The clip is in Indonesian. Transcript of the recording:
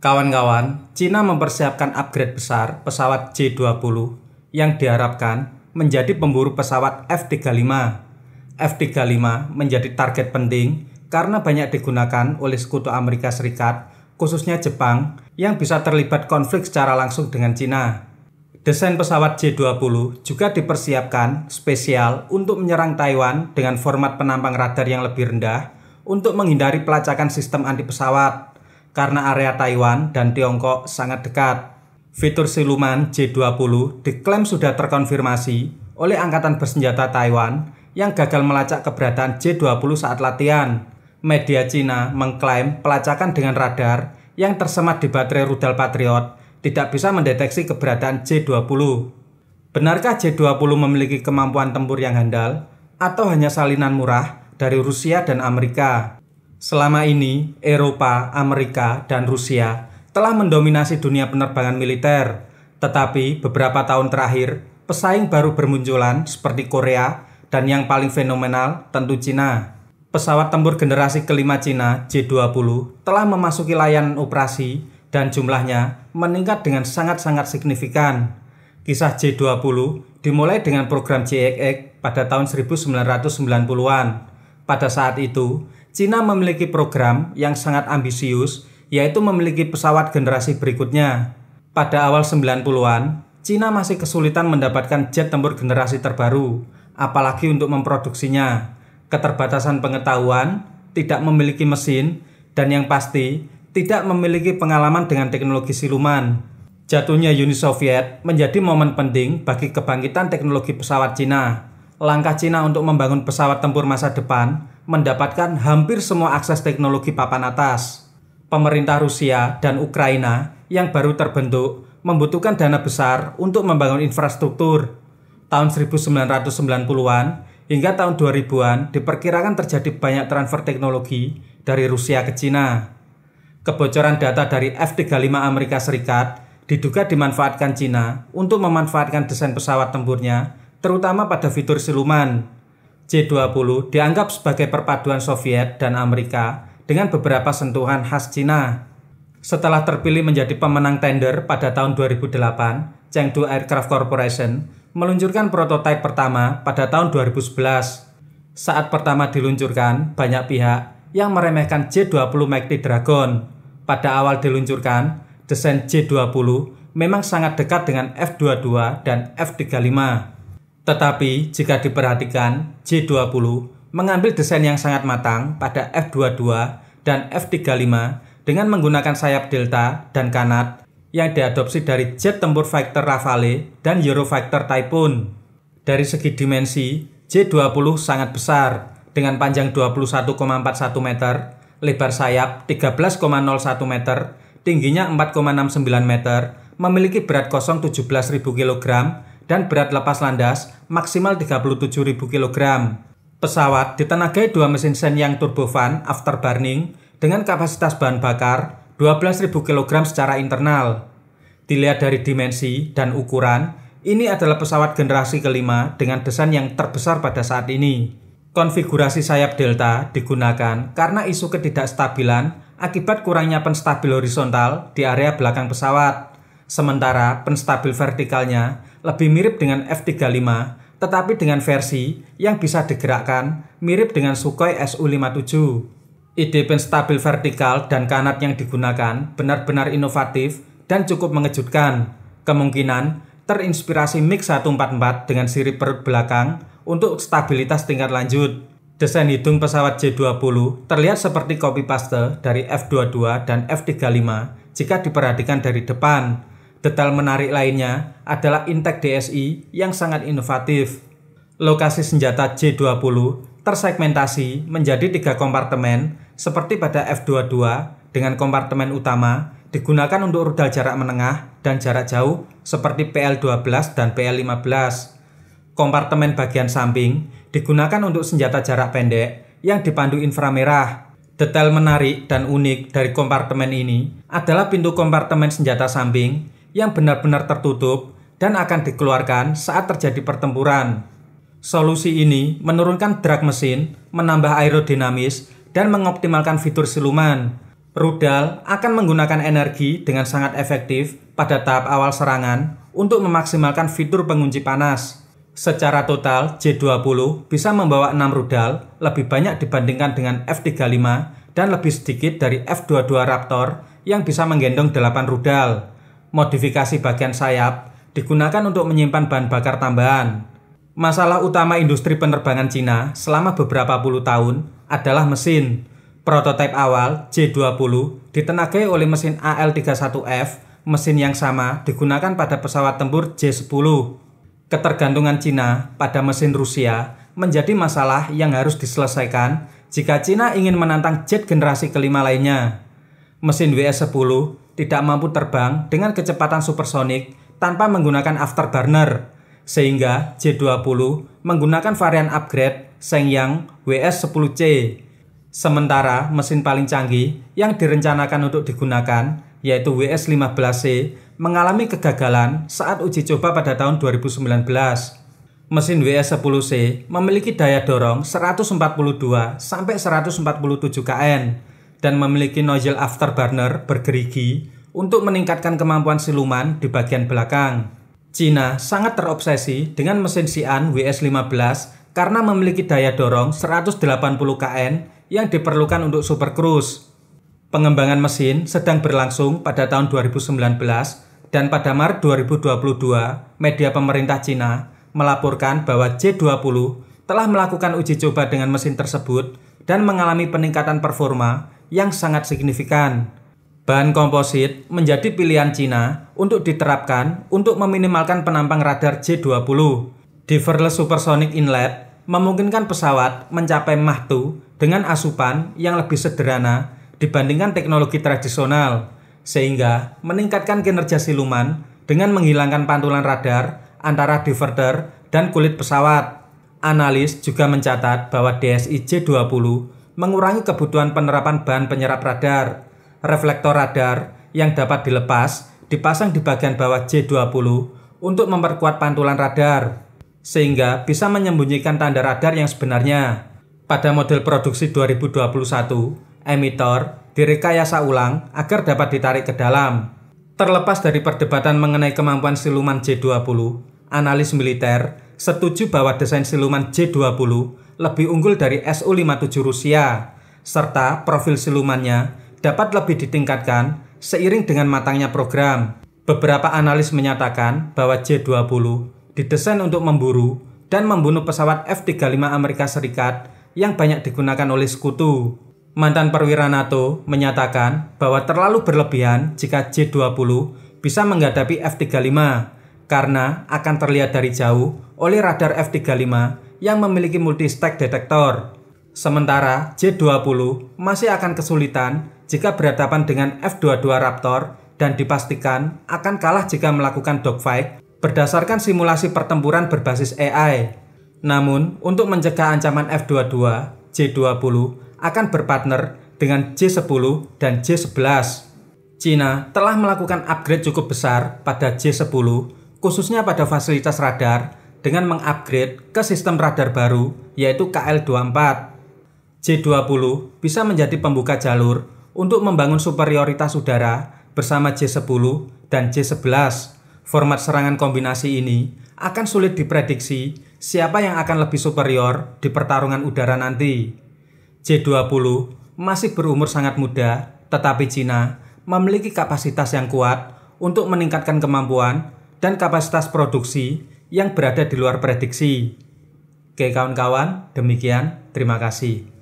Kawan-kawan, Cina mempersiapkan upgrade besar pesawat J-20 yang diharapkan menjadi pemburu pesawat F-35. F-35 menjadi target penting karena banyak digunakan oleh sekutu Amerika Serikat, khususnya Jepang, yang bisa terlibat konflik secara langsung dengan Cina. Desain pesawat J-20 juga dipersiapkan spesial untuk menyerang Taiwan dengan format penampang radar yang lebih rendah untuk menghindari pelacakan sistem anti pesawat karena area Taiwan dan Tiongkok sangat dekat. Fitur siluman J-20 diklaim sudah terkonfirmasi oleh Angkatan Bersenjata Taiwan yang gagal melacak keberadaan J-20 saat latihan. Media Cina mengklaim pelacakan dengan radar yang tersemat di baterai rudal Patriot tidak bisa mendeteksi keberadaan J-20. Benarkah J-20 memiliki kemampuan tempur yang handal atau hanya salinan murah dari Rusia dan Amerika? Selama ini, Eropa, Amerika, dan Rusia telah mendominasi dunia penerbangan militer, tetapi beberapa tahun terakhir, pesaing baru bermunculan seperti Korea dan yang paling fenomenal tentu Cina. Pesawat tempur generasi kelima Cina J-20 telah memasuki layanan operasi dan jumlahnya meningkat dengan sangat-sangat signifikan. Kisah J-20 dimulai dengan program JXX pada tahun 1990-an. Pada saat itu, Cina memiliki program yang sangat ambisius, yaitu memiliki pesawat generasi berikutnya. Pada awal 90-an, Cina masih kesulitan mendapatkan jet tempur generasi terbaru, apalagi untuk memproduksinya. Keterbatasan pengetahuan, tidak memiliki mesin, dan yang pasti, tidak memiliki pengalaman dengan teknologi siluman. Jatuhnya Uni Soviet menjadi momen penting bagi kebangkitan teknologi pesawat Cina. Langkah Cina untuk membangun pesawat tempur masa depan mendapatkan hampir semua akses teknologi papan atas. Pemerintah Rusia dan Ukraina yang baru terbentuk membutuhkan dana besar untuk membangun infrastruktur. Tahun 1990-an hingga tahun 2000-an diperkirakan terjadi banyak transfer teknologi dari Rusia ke Cina. Kebocoran data dari F-35 Amerika Serikat diduga dimanfaatkan Cina untuk memanfaatkan desain pesawat tempurnya, terutama pada fitur siluman. J20 dianggap sebagai perpaduan Soviet dan Amerika dengan beberapa sentuhan khas Cina. Setelah terpilih menjadi pemenang tender pada tahun 2008, Chengdu Aircraft Corporation meluncurkan prototipe pertama pada tahun 2011. Saat pertama diluncurkan, banyak pihak yang meremehkan J20 Mighty Dragon. Pada awal diluncurkan, desain J20 memang sangat dekat dengan F22 dan F35. Tetapi jika diperhatikan, J20 mengambil desain yang sangat matang pada F22 dan F35 dengan menggunakan sayap delta dan kanat yang diadopsi dari jet tempur fighter Rafale dan Eurofighter Typhoon. Dari segi dimensi, J20 sangat besar dengan panjang 21,41 meter, lebar sayap 13,01 meter, tingginya 4,69 meter, memiliki berat kosong 17.000 kg dan berat lepas landas maksimal 37.000 kg. Pesawat ditenagai dua mesin Shenyang turbofan afterburning dengan kapasitas bahan bakar 12.000 kg secara internal. Dilihat dari dimensi dan ukuran, ini adalah pesawat generasi kelima dengan desain yang terbesar pada saat ini. Konfigurasi sayap delta digunakan karena isu ketidakstabilan akibat kurangnya penstabil horizontal di area belakang pesawat. Sementara penstabil vertikalnya lebih mirip dengan F-35, tetapi dengan versi yang bisa digerakkan mirip dengan Sukhoi Su-57. Ide penstabil vertikal dan kanat yang digunakan benar-benar inovatif dan cukup mengejutkan. Kemungkinan terinspirasi MiG-144 dengan sirip perut belakang untuk stabilitas tingkat lanjut. Desain hidung pesawat J-20 terlihat seperti copy paste dari F-22 dan F-35 jika diperhatikan dari depan, Detail menarik lainnya adalah Intek DSI yang sangat inovatif. Lokasi senjata J20 tersegmentasi menjadi tiga kompartemen seperti pada F22 dengan kompartemen utama digunakan untuk rudal jarak menengah dan jarak jauh seperti PL12 dan PL15. Kompartemen bagian samping digunakan untuk senjata jarak pendek yang dipandu inframerah. Detail menarik dan unik dari kompartemen ini adalah pintu kompartemen senjata samping yang benar-benar tertutup dan akan dikeluarkan saat terjadi pertempuran. Solusi ini menurunkan drag mesin, menambah aerodinamis, dan mengoptimalkan fitur siluman. Rudal akan menggunakan energi dengan sangat efektif pada tahap awal serangan untuk memaksimalkan fitur pengunci panas. Secara total, J20 bisa membawa 6 rudal, lebih banyak dibandingkan dengan F-35 dan lebih sedikit dari F-22 Raptor yang bisa menggendong 8 rudal. Modifikasi bagian sayap digunakan untuk menyimpan bahan bakar tambahan. Masalah utama industri penerbangan Cina selama beberapa puluh tahun adalah mesin. Prototipe awal J20 ditenagai oleh mesin AL31F, mesin yang sama digunakan pada pesawat tempur J10. Ketergantungan Cina pada mesin Rusia menjadi masalah yang harus diselesaikan jika Cina ingin menantang jet generasi kelima lainnya. Mesin WS-10 tidak mampu terbang dengan kecepatan supersonik tanpa menggunakan afterburner, sehingga J20 menggunakan varian upgrade Shenyang WS-10C Sementara mesin paling canggih yang direncanakan untuk digunakan, yaitu WS-15C, mengalami kegagalan saat uji coba pada tahun 2019. Mesin WS-10C memiliki daya dorong 142 sampai 147 kN dan memiliki nozzle afterburner bergerigi untuk meningkatkan kemampuan siluman di bagian belakang. Cina sangat terobsesi dengan mesin Xi'an WS-15 karena memiliki daya dorong 180 kN yang diperlukan untuk Super Cruise. Pengembangan mesin sedang berlangsung pada tahun 2019 dan pada Maret 2022, media pemerintah Cina melaporkan bahwa J20 telah melakukan uji coba dengan mesin tersebut dan mengalami peningkatan performa yang sangat signifikan. Bahan komposit menjadi pilihan Cina untuk diterapkan untuk meminimalkan penampang radar J20. Diverless Supersonic Inlet memungkinkan pesawat mencapai Mach 2 dengan asupan yang lebih sederhana dibandingkan teknologi tradisional, sehingga meningkatkan kinerja siluman dengan menghilangkan pantulan radar antara diverter dan kulit pesawat. Analis juga mencatat bahwa DSI J20 mengurangi kebutuhan penerapan bahan penyerap radar. Reflektor radar yang dapat dilepas dipasang di bagian bawah J20 untuk memperkuat pantulan radar, sehingga bisa menyembunyikan tanda radar yang sebenarnya. Pada model produksi 2021, emitor direkayasa ulang agar dapat ditarik ke dalam. Terlepas dari perdebatan mengenai kemampuan siluman J20, analis militer setuju bahwa desain siluman J20 lebih unggul dari Su-57 Rusia, serta profil silumannya dapat lebih ditingkatkan seiring dengan matangnya program. Beberapa analis menyatakan bahwa J20 didesain untuk memburu dan membunuh pesawat F-35 Amerika Serikat yang banyak digunakan oleh sekutu. Mantan perwira NATO menyatakan bahwa terlalu berlebihan jika J-20 bisa menghadapi F-35 karena akan terlihat dari jauh oleh radar F-35 yang memiliki multi-stack detektor. Sementara J-20 masih akan kesulitan jika berhadapan dengan F-22 Raptor dan dipastikan akan kalah jika melakukan dogfight berdasarkan simulasi pertempuran berbasis AI. Namun, untuk mencegah ancaman F-22, J-20 akan berpartner dengan J-10 dan J-11. Cina telah melakukan upgrade cukup besar pada J-10, khususnya pada fasilitas radar, dengan mengupgrade ke sistem radar baru, yaitu KL-24. J-20 bisa menjadi pembuka jalur untuk membangun superioritas udara bersama J-10 dan J-11. Format serangan kombinasi ini akan sulit diprediksi siapa yang akan lebih superior di pertarungan udara nanti. J20 masih berumur sangat muda, tetapi Cina memiliki kapasitas yang kuat untuk meningkatkan kemampuan dan kapasitas produksi yang berada di luar prediksi. Oke kawan-kawan, demikian. Terima kasih.